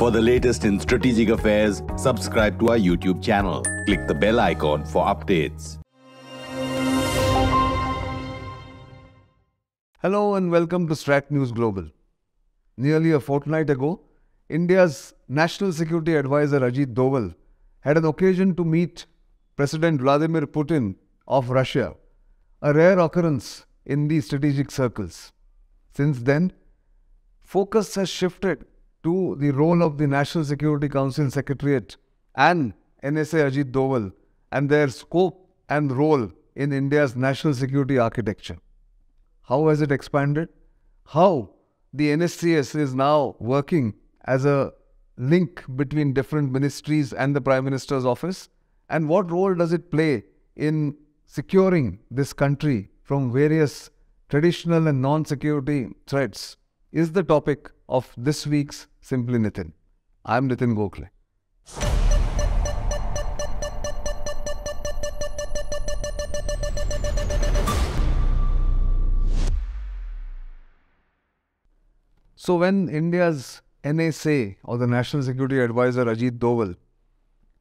For the latest in strategic affairs, subscribe to our YouTube channel. Click the bell icon for updates. Hello and welcome to Strat News Global. Nearly a fortnight ago, India's National Security Advisor Ajit Doval had an occasion to meet President Vladimir Putin of Russia, a rare occurrence in the strategic circles. Since then, focus has shifted to the role of the National Security Council Secretariat and NSA Ajit Doval and their scope and role in India's national security architecture. How has it expanded? How the NSCS is now working as a link between different ministries and the Prime Minister's office? And what role does it play in securing this country from various traditional and non security threats? Is the topic of this week's Simply Nitin. I'm Nitin Gokhale. So, when India's NSA or the National Security Advisor Ajit Doval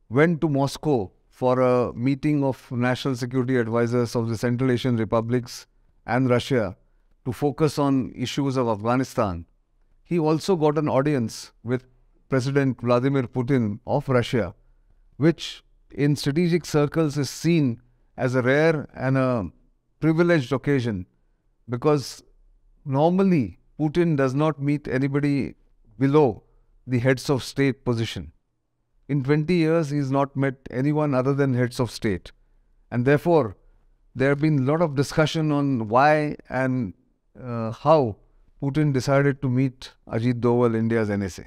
went to Moscow for a meeting of national security advisors of the Central Asian republics and Russia to focus on issues of Afghanistan, he also got an audience with President Vladimir Putin of Russia, which in strategic circles is seen as a rare and a privileged occasion because normally Putin does not meet anybody below the heads of state position. In 20 years, he has not met anyone other than heads of state. And therefore, there have been a lot of discussion on why and uh, how Putin decided to meet Ajit Doval, India's NSA.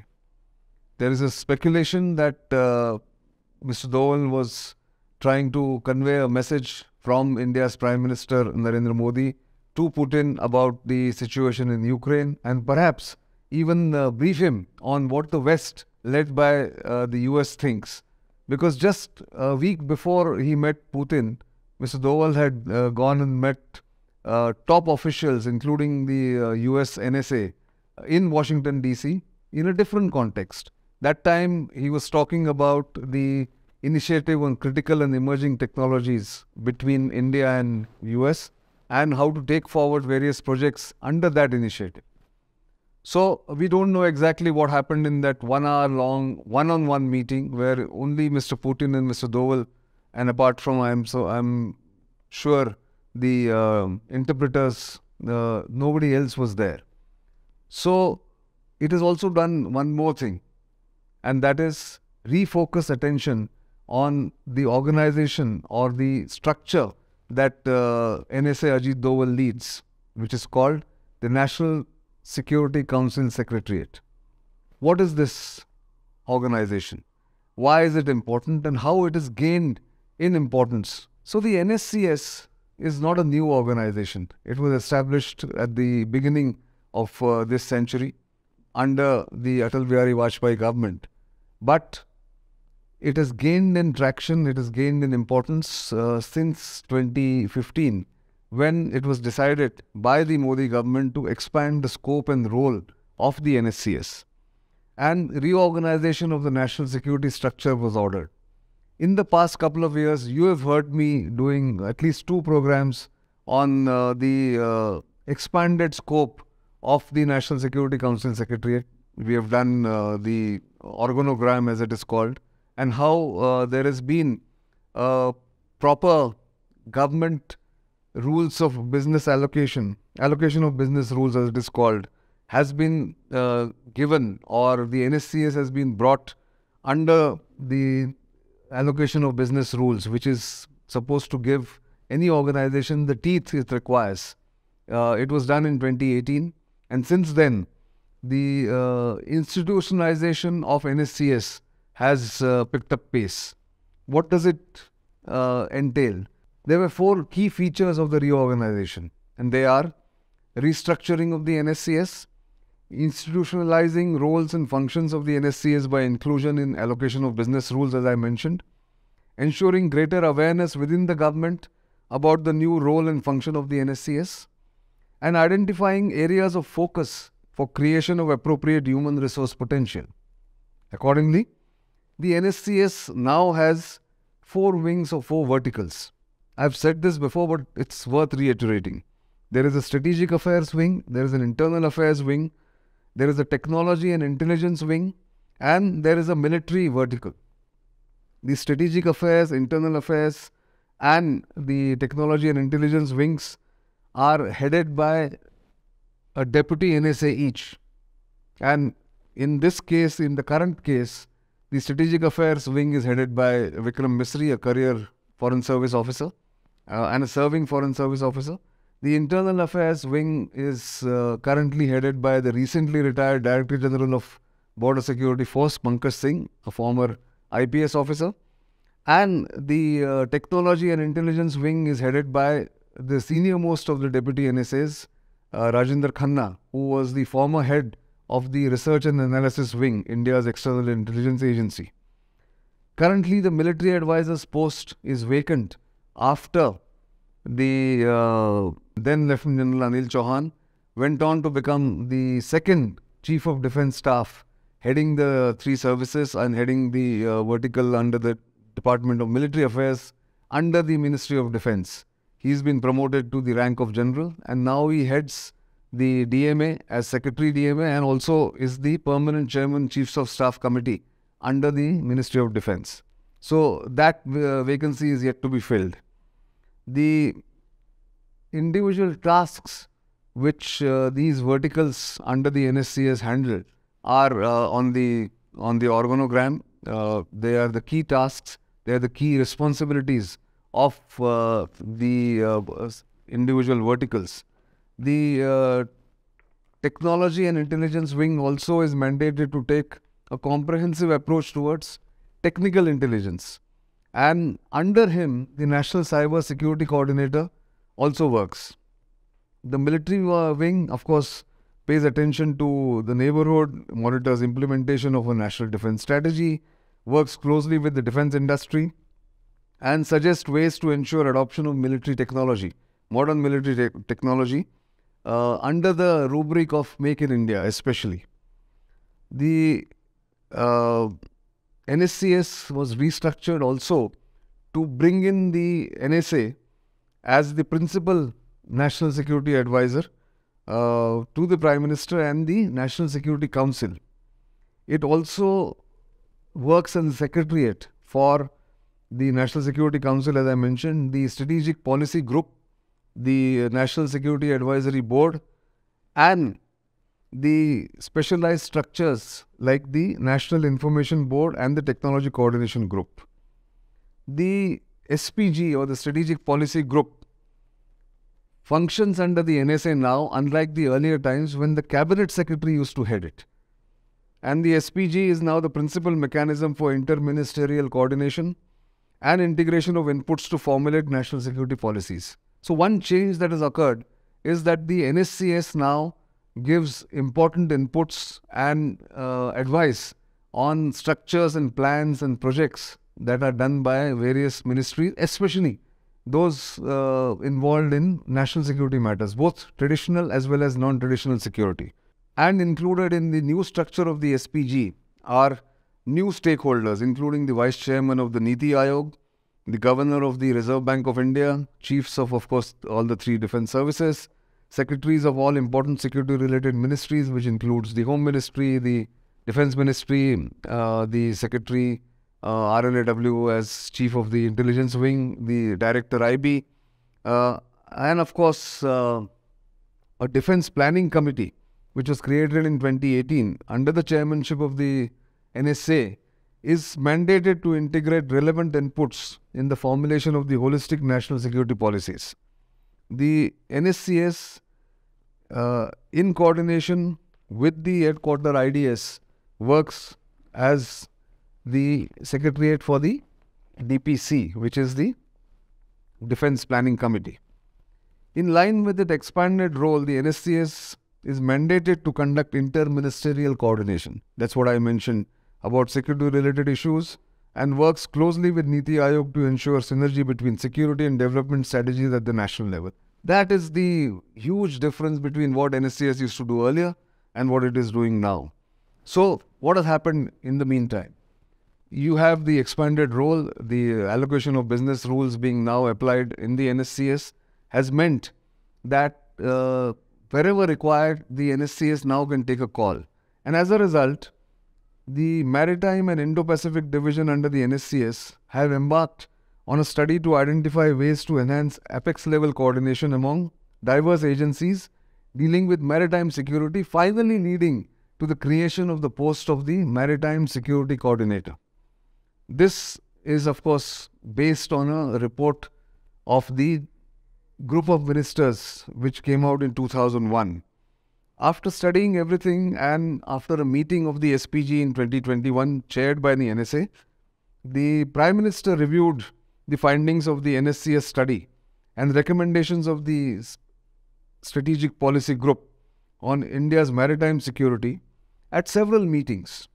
There is a speculation that uh, Mr. Doval was trying to convey a message from India's Prime Minister Narendra Modi to Putin about the situation in Ukraine and perhaps even uh, brief him on what the West, led by uh, the US, thinks. Because just a week before he met Putin, Mr. Doval had uh, gone and met top officials, including the US uh, NSA, in Washington, D.C., in a different context. That time, he was talking about the initiative on critical and emerging technologies between India and US and how to take forward various projects under that initiative. So we don't know exactly what happened in that one hour long one on one meeting where only Mr. Putin and Mr. Doval and apart from I'm so I'm sure the uh, interpreters, uh, nobody else was there. So it has also done one more thing, and that is refocus attention on the organization or the structure that uh, NSA Ajit Doval leads, which is called the National Security Council Secretariat. What is this organization? Why is it important and how it is gained in importance? So the NSCS is not a new organization. It was established at the beginning of uh, this century under the Atal Bihari Vajpayee government. But it has gained in traction, it has gained in importance uh, since 2015 when it was decided by the Modi government to expand the scope and role of the NSCS. And reorganization of the national security structure was ordered in the past couple of years, you have heard me doing at least two programs on uh, the uh, expanded scope of the National Security Council Secretariat. We have done uh, the organogram, as it is called, and how uh, there has been proper government rules of business allocation, allocation of business rules, as it is called, has been uh, given, or the NSCS has been brought under the allocation of business rules, which is supposed to give any organization the teeth it requires. Uh, it was done in 2018, and since then, the uh, institutionalization of NSCS has uh, picked up pace. What does it uh, entail? There were four key features of the reorganization, and they are restructuring of the NSCS, institutionalizing roles and functions of the NSCS by inclusion in allocation of business rules, as I mentioned, ensuring greater awareness within the government about the new role and function of the NSCS, and identifying areas of focus for creation of appropriate human resource potential. Accordingly, the NSCS now has four wings or four verticals. I've said this before, but it's worth reiterating. There is a strategic affairs wing, there is an internal affairs wing, there is a technology and intelligence wing, and there is a military vertical. The strategic affairs, internal affairs, and the technology and intelligence wings are headed by a deputy NSA each. And in this case, in the current case, the strategic affairs wing is headed by Vikram Misri, a career foreign service officer uh, and a serving foreign service officer. The internal affairs wing is uh, currently headed by the recently retired Director General of Border Security Force, Pankaj Singh, a former IPS officer. And the uh, technology and intelligence wing is headed by the senior most of the deputy NSAs, uh, Rajinder Khanna, who was the former head of the Research and Analysis Wing, India's external intelligence agency. Currently, the military advisor's post is vacant after the uh, then Lieutenant General Anil Chauhan went on to become the second Chief of Defence Staff, heading the three services and heading the uh, vertical under the Department of Military Affairs under the Ministry of Defence. He's been promoted to the rank of general and now he heads the DMA as Secretary DMA and also is the permanent chairman Chiefs of Staff Committee under the Ministry of Defence. So that uh, vacancy is yet to be filled. The individual tasks which uh, these verticals under the NSCS handle are uh, on the on the organogram. Uh, they are the key tasks. They are the key responsibilities of uh, the uh, individual verticals. The uh, technology and intelligence wing also is mandated to take a comprehensive approach towards technical intelligence. And under him, the National Cyber Security Coordinator also works. The military uh, wing, of course, pays attention to the neighborhood, monitors implementation of a national defense strategy, works closely with the defense industry, and suggests ways to ensure adoption of military technology, modern military te technology, uh, under the rubric of Make in India, especially. The uh, NSCS was restructured also to bring in the NSA as the principal national security advisor uh, to the Prime Minister and the National Security Council. It also works as a secretariat for the National Security Council, as I mentioned, the Strategic Policy Group, the National Security Advisory Board, and the specialized structures like the National Information Board and the Technology Coordination Group. The SPG or the Strategic Policy Group functions under the NSA now, unlike the earlier times when the Cabinet Secretary used to head it. And the SPG is now the principal mechanism for interministerial coordination and integration of inputs to formulate national security policies. So, one change that has occurred is that the NSCS now gives important inputs and uh, advice on structures and plans and projects that are done by various ministries, especially those uh, involved in national security matters, both traditional as well as non traditional security. And included in the new structure of the SPG are new stakeholders, including the vice chairman of the Niti Aayog, the governor of the Reserve Bank of India, chiefs of, of course, all the three defense services, secretaries of all important security related ministries, which includes the Home Ministry, the Defense Ministry, uh, the Secretary uh, R&AW as chief of the intelligence wing, the director IB, uh, and of course uh, a defense planning committee which was created in 2018 under the chairmanship of the NSA is mandated to integrate relevant inputs in the formulation of the holistic national security policies. The NSCS, uh, in coordination with the headquarter IDS, works as the secretariat for the DPC, which is the Defense Planning Committee. In line with its expanded role, the NSCS is mandated to conduct interministerial coordination. That's what I mentioned about security related issues and works closely with Niti Aayog to ensure synergy between security and development strategies at the national level. That is the huge difference between what NSCS used to do earlier and what it is doing now. So, what has happened in the meantime? You have the expanded role, the allocation of business rules being now applied in the NSCS has meant that uh, wherever required, the NSCS now can take a call. And as a result, the Maritime and Indo Pacific Division under the NSCS have embarked on a study to identify ways to enhance apex level coordination among diverse agencies dealing with maritime security, finally leading to the creation of the post of the Maritime Security Coordinator. This is, of course, based on a report of the group of ministers which came out in 2001. After studying everything and after a meeting of the SPG in 2021 chaired by the NSA, the Prime Minister reviewed the findings of the NSCS study and recommendations of the Strategic Policy Group on India's maritime security at several meetings.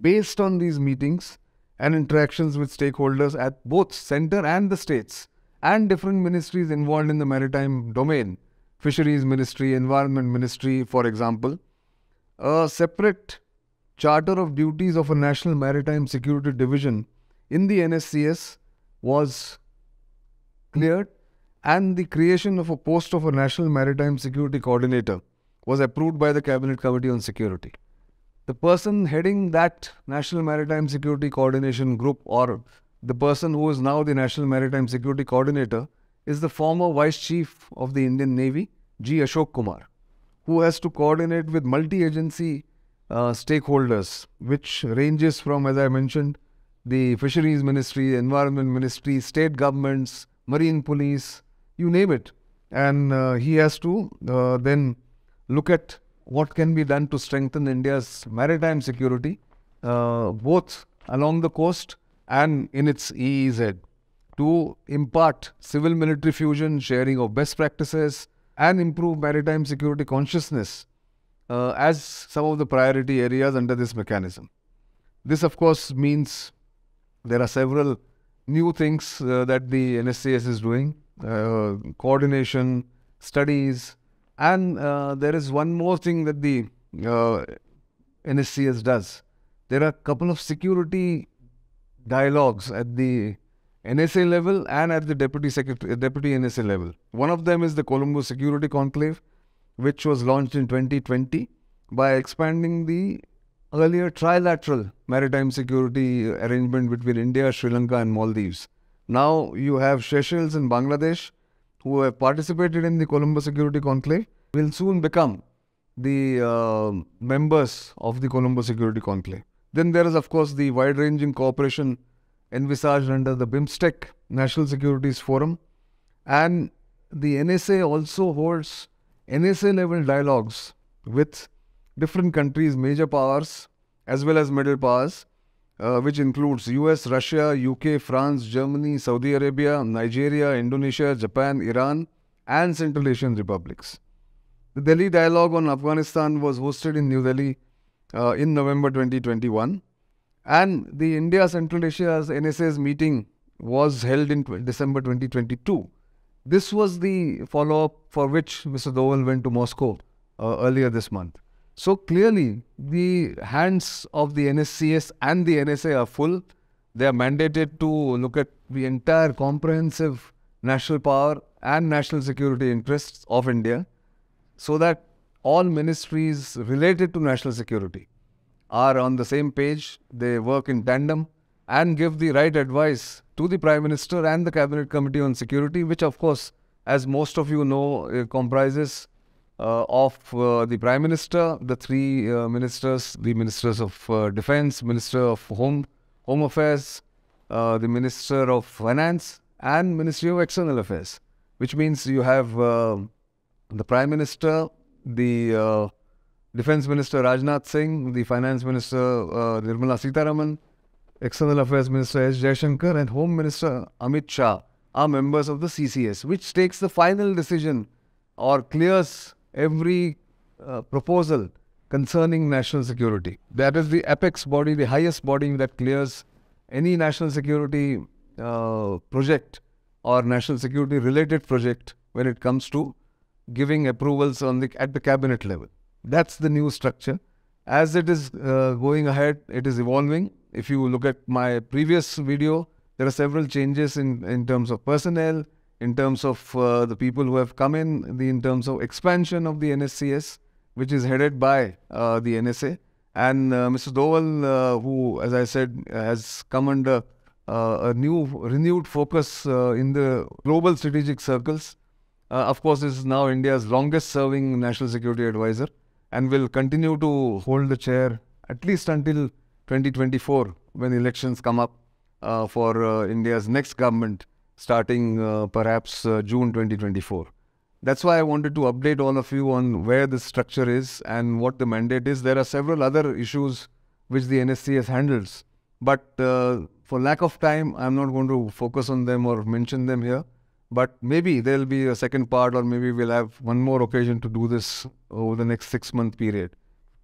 Based on these meetings and interactions with stakeholders at both center and the states and different ministries involved in the maritime domain, Fisheries Ministry, Environment Ministry, for example, a separate Charter of Duties of a National Maritime Security Division in the NSCS was cleared and the creation of a post of a National Maritime Security Coordinator was approved by the Cabinet Committee on Security. The person heading that National Maritime Security Coordination Group or the person who is now the National Maritime Security Coordinator is the former Vice Chief of the Indian Navy, G. Ashok Kumar, who has to coordinate with multi-agency uh, stakeholders, which ranges from, as I mentioned, the Fisheries Ministry, Environment Ministry, state governments, Marine Police, you name it. And uh, he has to uh, then look at what can be done to strengthen India's maritime security, uh, both along the coast and in its EEZ, to impart civil military fusion, sharing of best practices, and improve maritime security consciousness uh, as some of the priority areas under this mechanism. This, of course, means there are several new things uh, that the NSCS is doing uh, coordination, studies, and uh, there is one more thing that the uh, NSCS does. There are a couple of security dialogues at the NSA level and at the deputy secretary, deputy NSA level. One of them is the Colombo Security Conclave, which was launched in 2020 by expanding the earlier trilateral maritime security arrangement between India, Sri Lanka, and Maldives. Now you have Seychelles and Bangladesh who have participated in the Colombo Security Conclave will soon become the uh, members of the Colombo Security Conclave. Then there is, of course, the wide ranging cooperation envisaged under the BIMSTEC National Securities Forum. And the NSA also holds NSA level dialogues with different countries, major powers, as well as middle powers, uh, which includes US, Russia, UK, France, Germany, Saudi Arabia, Nigeria, Indonesia, Japan, Iran, and Central Asian republics. The Delhi Dialogue on Afghanistan was hosted in New Delhi uh, in November 2021, and the India Central Asia's NSA's meeting was held in December 2022. This was the follow up for which Mr. Doval went to Moscow uh, earlier this month. So clearly, the hands of the NSCS and the NSA are full. They are mandated to look at the entire comprehensive national power and national security interests of India so that all ministries related to national security are on the same page, they work in tandem and give the right advice to the Prime Minister and the Cabinet Committee on Security, which, of course, as most of you know, uh, comprises uh, of uh, the Prime Minister, the three uh, ministers, the Ministers of uh, Defense, Minister of Home, Home Affairs, uh, the Minister of Finance, and Ministry of External Affairs, which means you have the Prime Minister, the Defense Minister Rajnath Singh, the Finance Minister uh, Nirmala Sitharaman, External Affairs Minister S. Jaishankar, and Home Minister Amit Shah are members of the CCS, which takes the final decision or clears every uh, proposal concerning national security. That is the apex body, the highest body that clears any national security uh, project or national security related project when it comes to giving approvals on the at the cabinet level. That's the new structure. as it is uh, going ahead, it is evolving. If you look at my previous video, there are several changes in, in terms of personnel, in terms of uh, the people who have come in, the, in terms of expansion of the NSCS, which is headed by uh, the NSA. And uh, Mr. Doval, uh, who, as I said, has come under uh, a new, renewed focus uh, in the global strategic circles. of course, is now India's longest serving national security advisor and will continue to hold the chair at least until 2024 when elections come up for India's next government starting uh, perhaps uh, June 2024. That's why I wanted to update all of you on where this structure is and what the mandate is. There are several other issues which the NSCS handles, but uh, for lack of time, I'm not going to focus on them or mention them here. But maybe there'll be a second part, or maybe we'll have one more occasion to do this over the next six month period.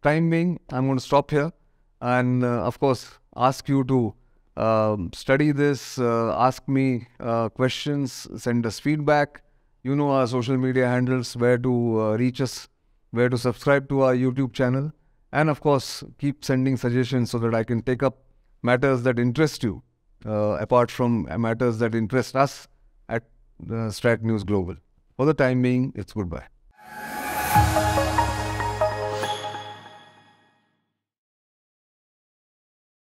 Time being, I'm going to stop here and, uh, of course, ask you to um, study this, uh, ask me uh, questions, send us feedback. You know our social media handles, where to uh, reach us, where to subscribe to our YouTube channel, and of course, keep sending suggestions so that I can take up matters that interest you, uh, apart from matters that interest us at the Strat News Global. For the time being, it's goodbye.